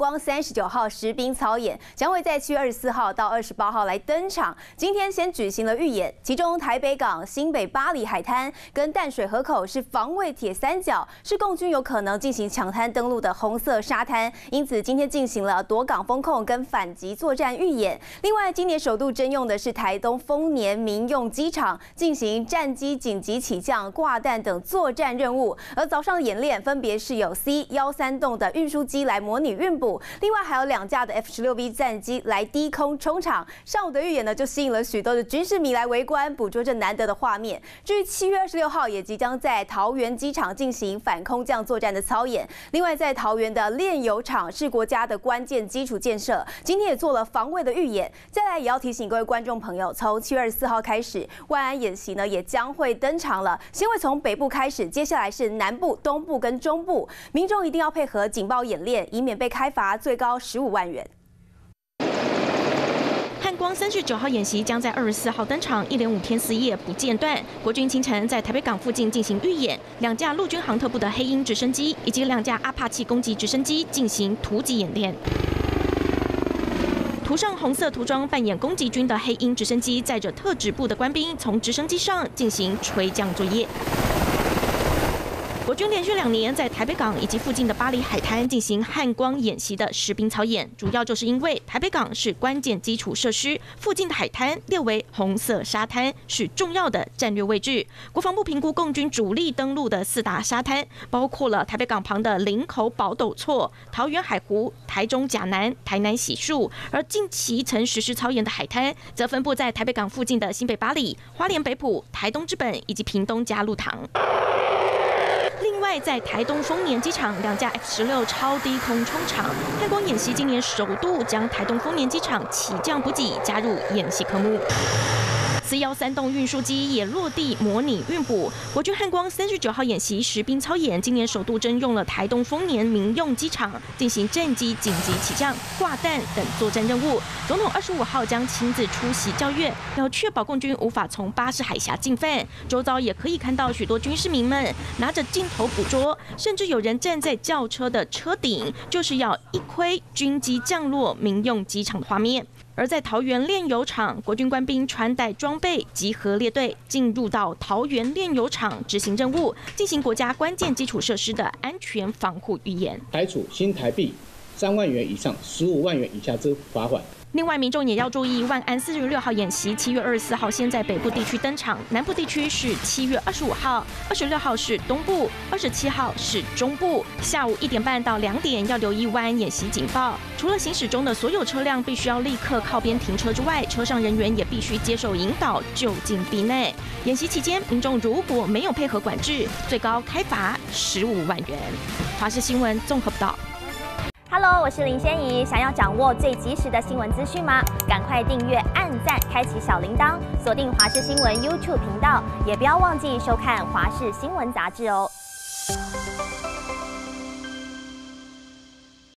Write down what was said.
光三十九号实兵操演将会在七月二十四号到二十八号来登场。今天先举行了预演，其中台北港、新北巴黎海滩跟淡水河口是防卫铁三角，是共军有可能进行抢滩登陆的红色沙滩。因此，今天进行了夺港风控跟反击作战预演。另外，今年首度征用的是台东丰年民用机场，进行战机紧急起降、挂弹等作战任务。而早上演练分别是有 C 幺三栋的运输机来模拟运补，另外还有两架的 F 十六 V 战机来低空冲场。上午的预演呢，就吸引了许多的军事迷来围观，捕捉这难得的画面。至于七月二十六号，也即将在桃园机场进行反空降作战的操演。另外，在桃园的炼油厂是国家的关键基础建设，今天也做了防卫的预演。再来，也要提醒各位观众朋友，从七月二十四号开始，万安演习呢也将会登场了。先会从北部开始，接下来是南部、东部跟中部，民众一定要配合警报演练，以免被开罚最高十五万元。汉光三十九号演习将在二十四号登场，一连五天四夜不间断。国军清晨在台北港附近进行预演，两架陆军航特部的黑鹰直升机以及两架阿帕奇攻击直升机进行突击演练。涂上红色涂装、扮演攻击军的黑鹰直升机，载着特指部的官兵从直升机上进行垂降作业。国军连续两年在台北港以及附近的巴黎海滩进行汉光演习的实兵操演，主要就是因为台北港是关键基础设施，附近的海滩列为红色沙滩，是重要的战略位置。国防部评估共军主力登陆的四大沙滩，包括了台北港旁的林口宝斗错、桃园海湖、台中甲南、台南喜树，而近期曾实施操演的海滩，则分布在台北港附近的新北巴里、花莲北埔、台东之本以及屏东加路塘。另外，在台东丰年机场，两架 F 十六超低空冲场，泰光演习今年首度将台东丰年机场起降补给加入演习科目。C 幺三栋运输机也落地模拟运补。国军汉光三十九号演习实兵操演，今年首度征用了台东丰年民用机场进行战机紧急起降、挂弹等作战任务。总统二十五号将亲自出席教阅，要确保共军无法从巴士海峡进犯。周遭也可以看到许多军事迷们拿着镜头捕捉，甚至有人站在轿车的车顶，就是要一窥军机降落民用机场的画面。而在桃园炼油厂，国军官兵穿戴装备，集合列队，进入到桃园炼油厂执行任务，进行国家关键基础设施的安全防护预演。排除新台币三万元以上十五万元以下之罚款。另外，民众也要注意，万安四十六号演习七月二十四号先在北部地区登场，南部地区是七月二十五号，二十六号是东部，二十七号是中部。下午一点半到两点要留意万安演习警报，除了行驶中的所有车辆必须要立刻靠边停车之外，车上人员也必须接受引导就近避内。演习期间，民众如果没有配合管制，最高开罚十五万元。华视新闻综合报道。Hello，我是林仙怡。想要掌握最及时的新闻资讯吗？赶快订阅、按赞、开启小铃铛，锁定华视新闻 YouTube 频道，也不要忘记收看华视新闻杂志哦。